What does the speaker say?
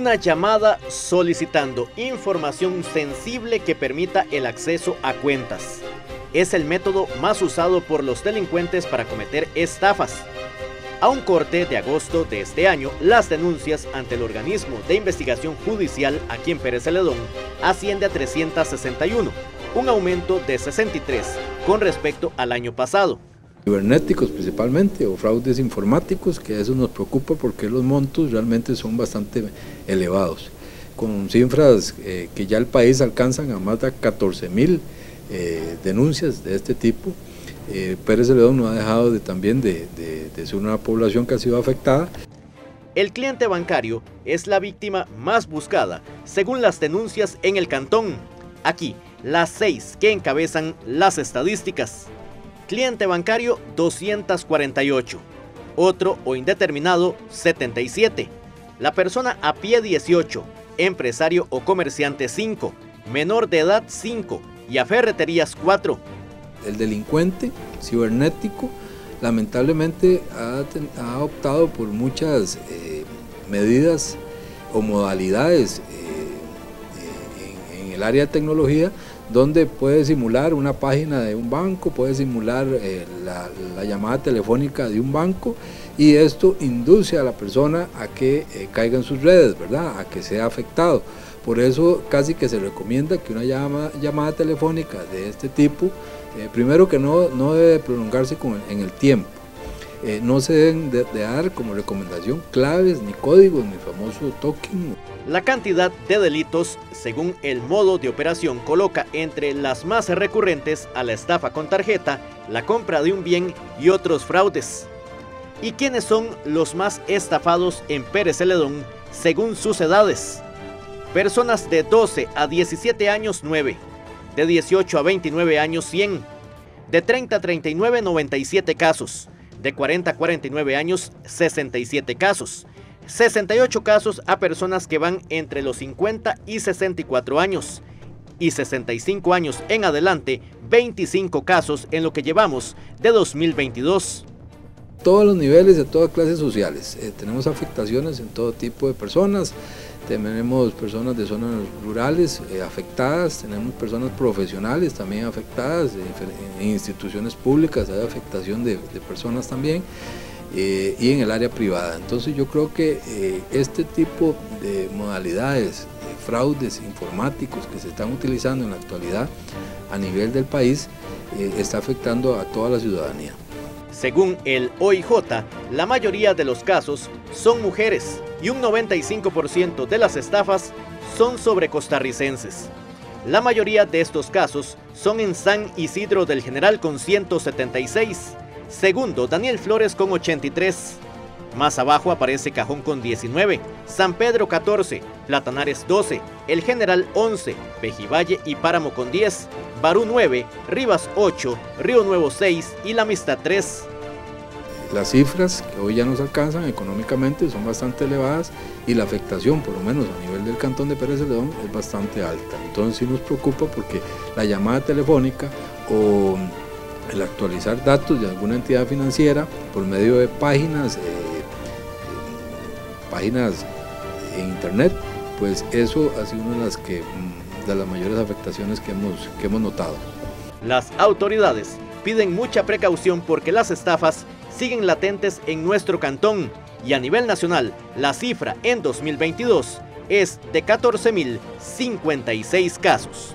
Una llamada solicitando información sensible que permita el acceso a cuentas. Es el método más usado por los delincuentes para cometer estafas. A un corte de agosto de este año, las denuncias ante el organismo de investigación judicial aquí en Pérez Celedón asciende a 361, un aumento de 63 con respecto al año pasado. Cibernéticos principalmente o fraudes informáticos, que eso nos preocupa porque los montos realmente son bastante elevados, con cifras eh, que ya el país alcanzan a más de 14 mil eh, denuncias de este tipo. Eh, Pérez Celedón no ha dejado de, también de, de ser una población que ha sido afectada. El cliente bancario es la víctima más buscada, según las denuncias en el cantón. Aquí, las seis que encabezan las estadísticas. Cliente bancario 248. Otro o indeterminado 77. La persona a pie 18. Empresario o comerciante 5. Menor de edad 5. Y a ferreterías 4. El delincuente cibernético lamentablemente ha, optado por muchas eh, medidas o modalidades eh, en, en el área de tecnología donde puede simular una página de un banco, puede simular eh, la, llamada telefónica de un banco y esto induce a la persona a que eh, caiga en sus redes, ¿verdad? A que sea afectado. Por eso casi que se recomienda que una llamada telefónica de este tipo, eh, primero que no, no debe prolongarse en el tiempo. No se deben de, dar como recomendación claves, ni códigos, ni famoso token. La cantidad de delitos, según el modo de operación, coloca entre las más recurrentes a la estafa con tarjeta, la compra de un bien y otros fraudes. ¿Y quiénes son los más estafados en Pérez Celedón según sus edades? Personas de 12 a 17 años 9, de 18 a 29 años 100, de 30 a 39 97 casos, de 40 a 49 años 67 casos, 68 casos a personas que van entre los 50 y 64 años y 65 años en adelante, 25 casos en lo que llevamos de 2022 todos los niveles de todas clases sociales. Eh, tenemos afectaciones en todo tipo de personas, tenemos personas de zonas rurales eh, afectadas, tenemos personas profesionales también afectadas, en, instituciones públicas hay afectación de, personas también. Eh, y en el área privada. Entonces yo creo que eh, este tipo de modalidades de fraudes informáticos que se están utilizando en la actualidad a nivel del país está afectando a toda la ciudadanía. Según el OIJ, la mayoría de los casos son mujeres y un 95% de las estafas son sobre costarricenses. La mayoría de estos casos son en San Isidro del General con 176, Segundo, Daniel Flores con 83. Más abajo aparece Cajón con 19, San Pedro 14, Platanares 12, El General 11, Pejivalle y Páramo con 10, Barú 9, Rivas 8, Río Nuevo 6 y La Amistad 3. Las cifras que hoy ya nos alcanzan económicamente son bastante elevadas y la afectación, por lo menos a nivel del cantón de Pérez León, es bastante alta. Entonces sí nos preocupa porque la llamada telefónica o el actualizar datos de alguna entidad financiera por medio de páginas, eh, páginas en internet, pues eso ha sido una de las, que, mm, de las mayores afectaciones que hemos, que hemos notado. Las autoridades piden mucha precaución porque las estafas siguen latentes en nuestro cantón y a nivel nacional la cifra en 2022 es de 14.056 casos.